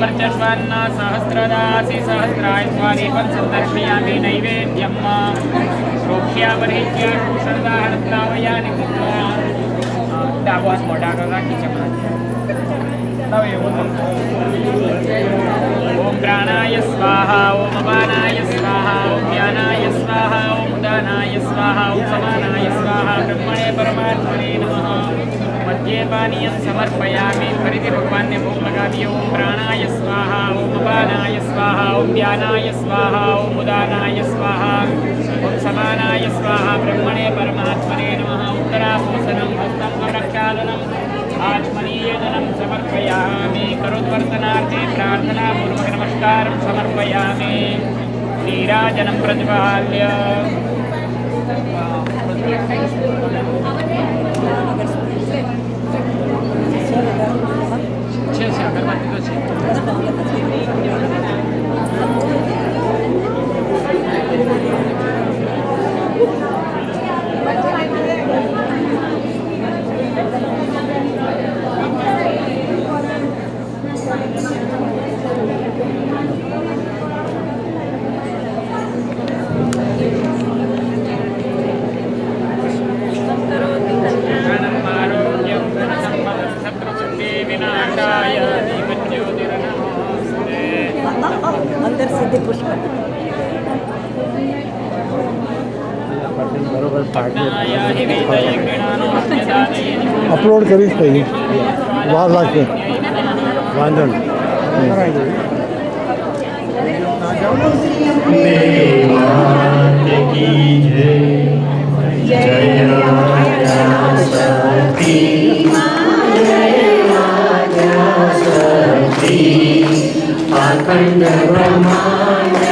वर्चस्वन्न सहस्रदासि सहस्राय स्वानि पत्सन्दर्शयामि नैवेद्यम् प्रोक्ष्यापरिह्य हात मोठा करा खिच्यामध्ये ॐ प्राणाय स्वाहा अपानाय स्वाहा ओम ज्ञानाय स्वाहा उदानाय स्वाहा ॐ समानाय स्वाहा, ब्रह्मणे परमात्मने नमः। मध्ये समर्पयामि, परिधि भगवान्य भोग लगा दिए ॐ प्राणाय स्वाहा ॐ अपानाय स्वाहा ज्ञानाय स्वाहा ॐ उदानाय स्वाहा ब्रह्मणे परमात्मने नमः। उत्तराभूषणं, हस्तं प्रक्षालनम् आत्मनीयजनं समर्पयामि करोद्वर्तनार्थे प्रार्थनापूर्वक नमस्कारं समर्पयामि। नीराजनं प्रतिपाल्य છે છે બરોબર અપલોડ કરીશ પછી વાર લાગશે વાંધો અખંડ બ્રહ્માંડ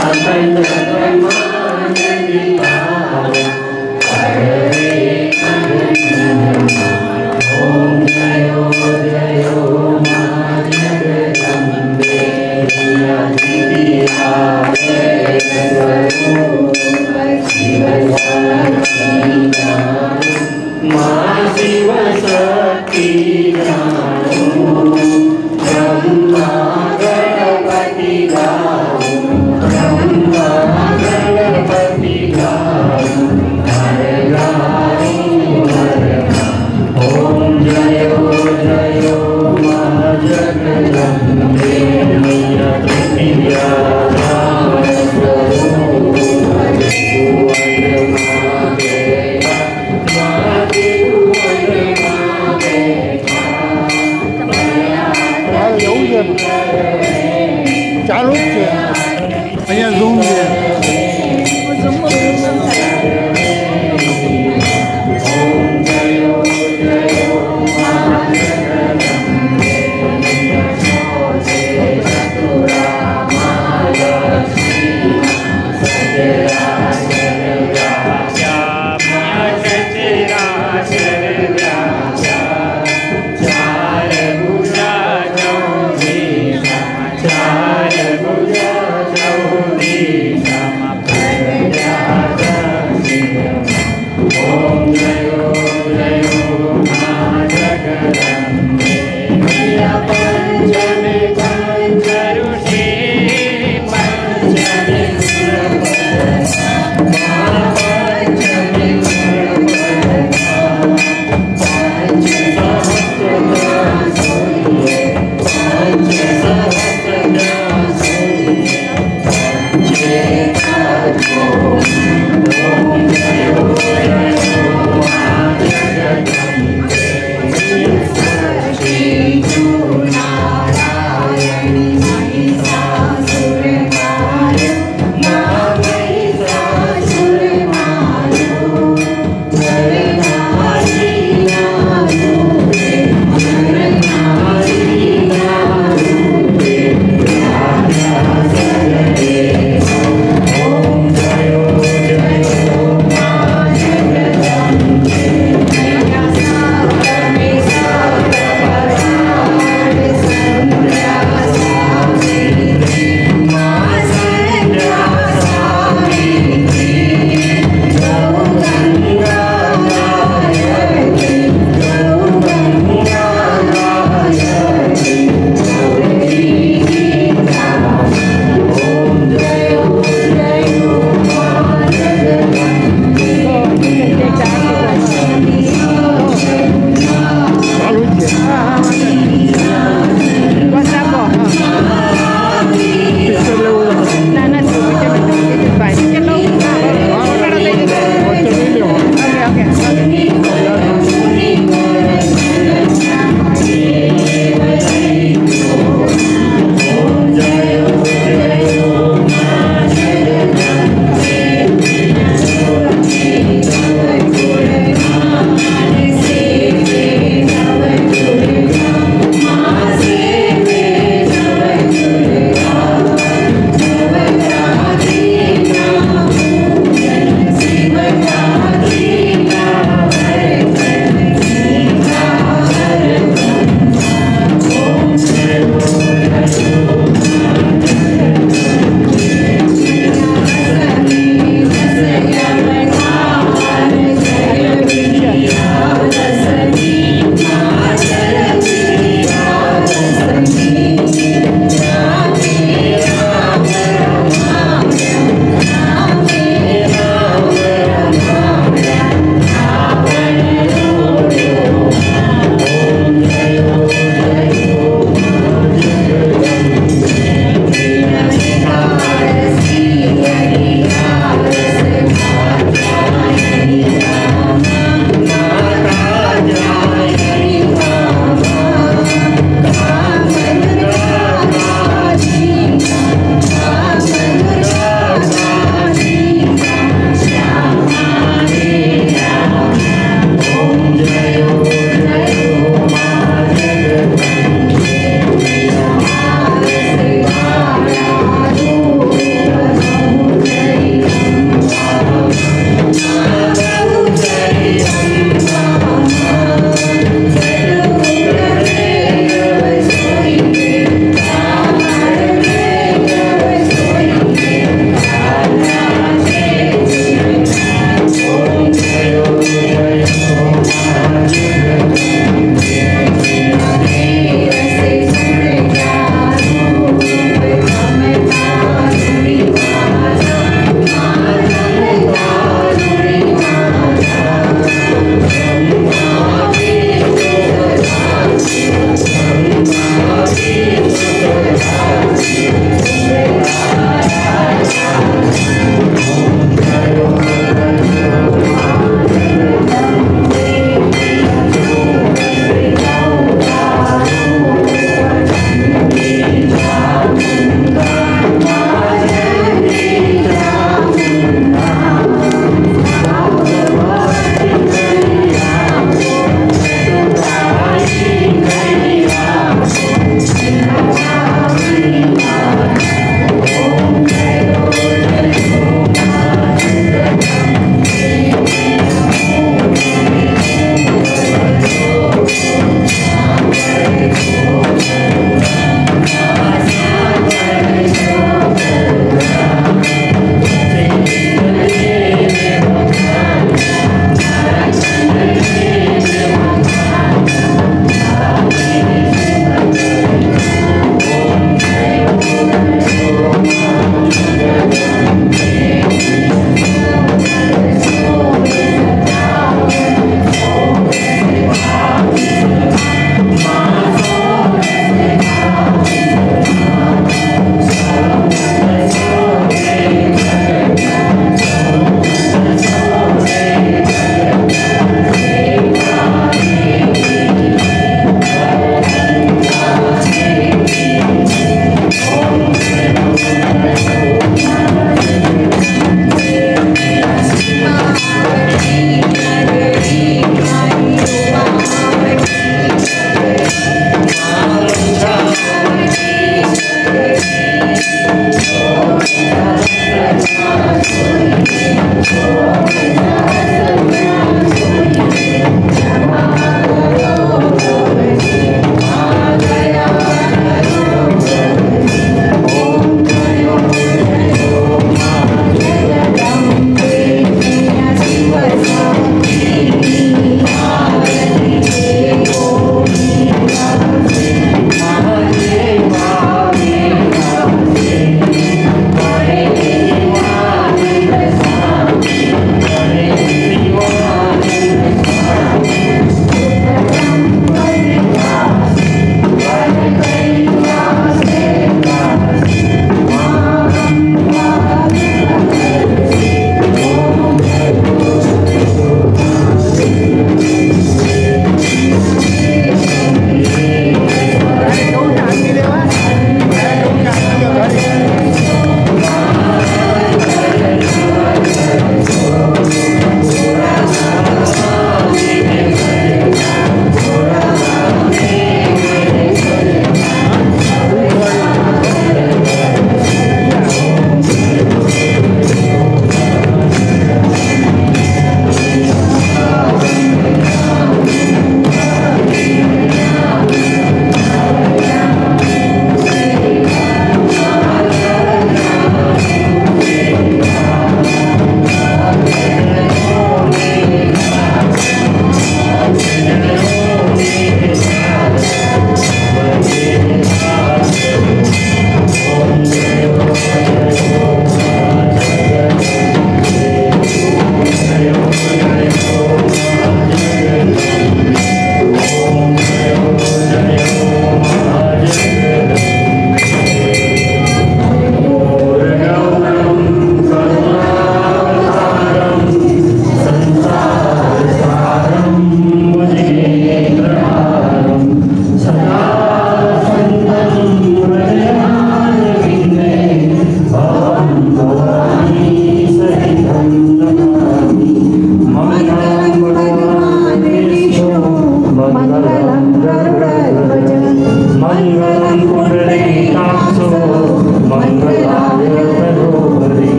અખંડ બ્રહ્માંડ